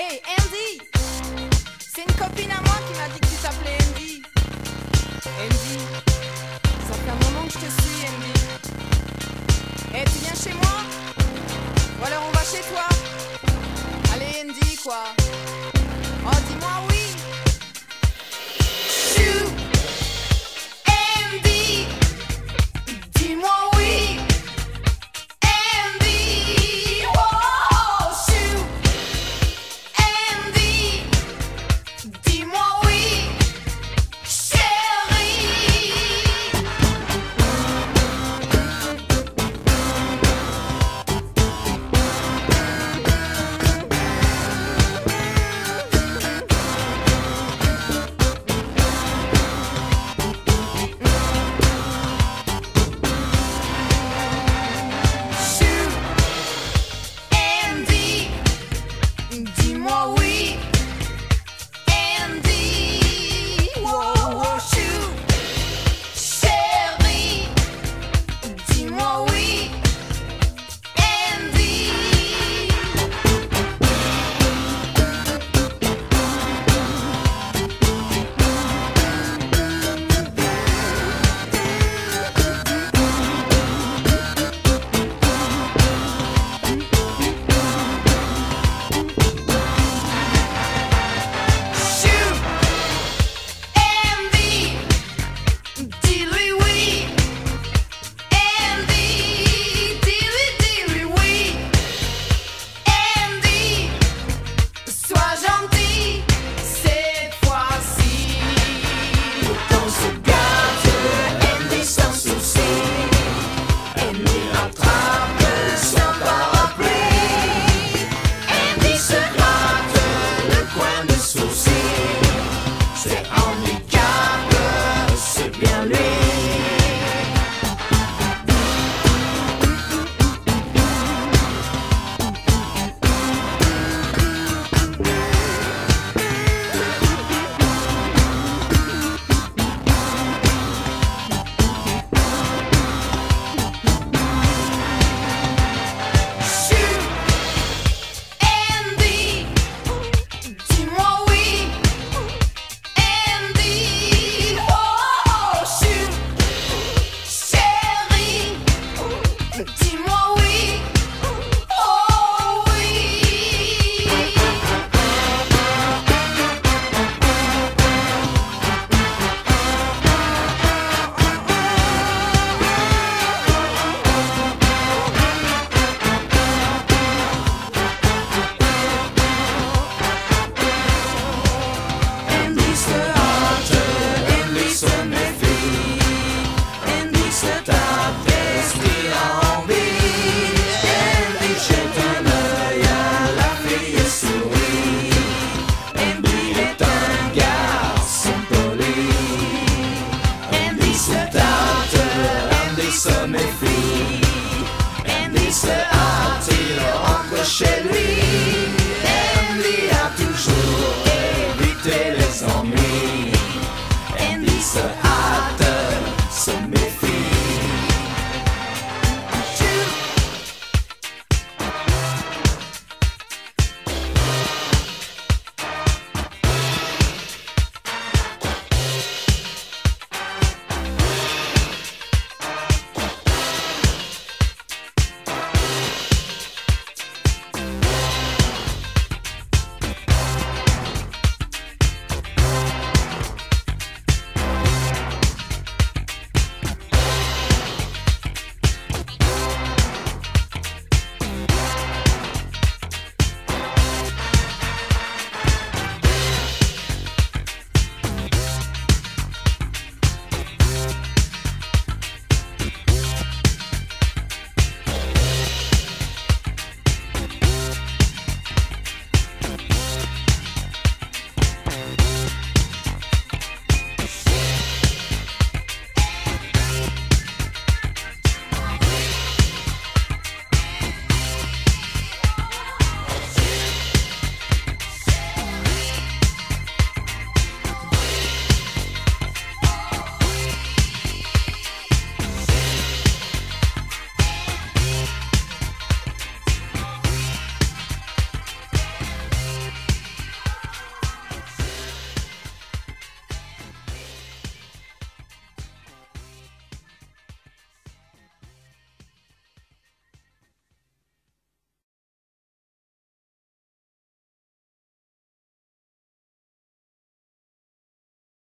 Hey Andy C'est une copine à moi qui m'a dit que tu t'appelais Andy. Andy Ça fait un moment que je te suis, Andy. Hey, tu viens chez moi? Ou alors on va chez toi? Allez, Andy, quoi moi, oui.